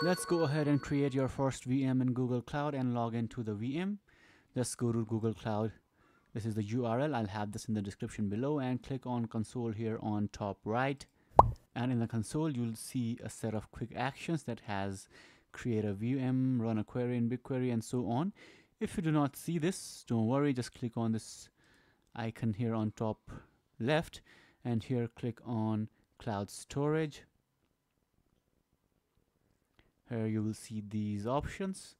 Let's go ahead and create your first VM in Google Cloud and log into the VM. Just go to Google Cloud. This is the URL. I'll have this in the description below and click on console here on top right. And in the console, you'll see a set of quick actions that has create a VM, run a query in BigQuery and so on. If you do not see this, don't worry, just click on this icon here on top left and here click on cloud storage here you will see these options.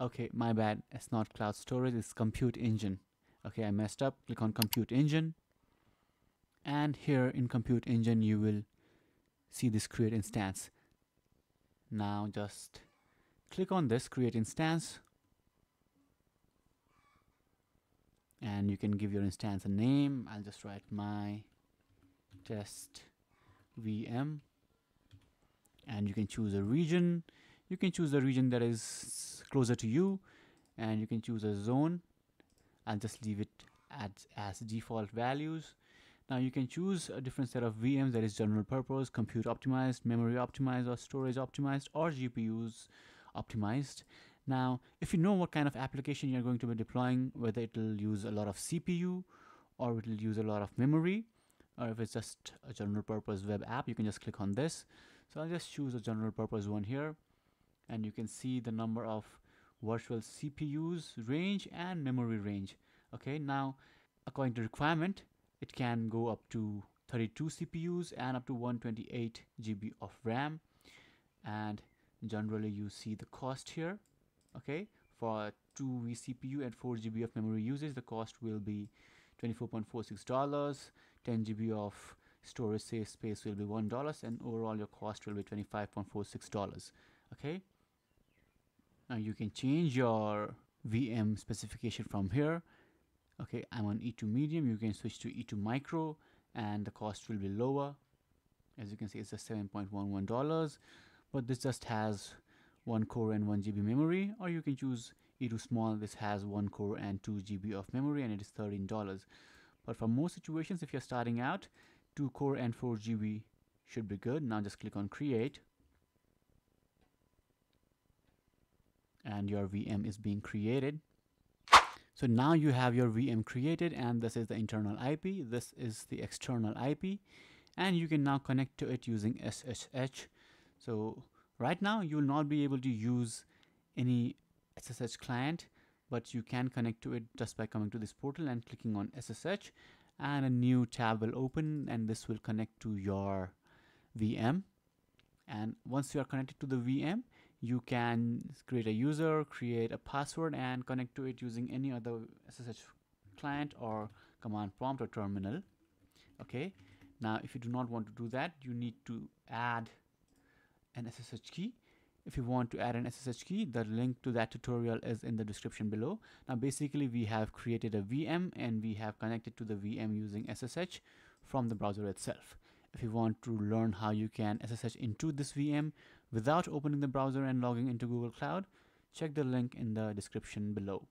Okay my bad. It's not cloud storage it's compute engine. Okay I messed up. Click on compute engine. And here in compute engine you will see this create instance. Now just click on this create instance. And you can give your instance a name. I'll just write my test VM and you can choose a region. You can choose a region that is closer to you and you can choose a zone I'll just leave it at, as default values. Now you can choose a different set of VMs that is general purpose, compute optimized, memory optimized or storage optimized or GPUs optimized. Now, if you know what kind of application you're going to be deploying, whether it will use a lot of CPU or it will use a lot of memory, or if it's just a general purpose web app, you can just click on this. So I'll just choose a general purpose one here and you can see the number of virtual CPUs range and memory range. Okay, now according to requirement, it can go up to 32 CPUs and up to 128 GB of RAM. And generally you see the cost here okay for 2 vCPU and 4 GB of memory usage the cost will be $24.46 10 GB of storage space will be $1 and overall your cost will be $25.46 okay? Now you can change your VM specification from here okay? I'm on E2 medium you can switch to E2 micro and the cost will be lower. As you can see it's a $7.11 but this just has 1 core and 1 GB memory or you can choose E2 small this has 1 core and 2 GB of memory and it is $13 but for most situations if you're starting out 2 core and 4 GB should be good. Now just click on create. And your VM is being created. So now you have your VM created and this is the internal IP this is the external IP and you can now connect to it using SSH so Right now, you will not be able to use any SSH client, but you can connect to it just by coming to this portal and clicking on SSH and a new tab will open and this will connect to your VM. And once you are connected to the VM, you can create a user, create a password and connect to it using any other SSH client or command prompt or terminal. Okay. Now, if you do not want to do that, you need to add an SSH key. If you want to add an SSH key, the link to that tutorial is in the description below. Now basically we have created a VM and we have connected to the VM using SSH from the browser itself. If you want to learn how you can SSH into this VM without opening the browser and logging into Google Cloud, check the link in the description below.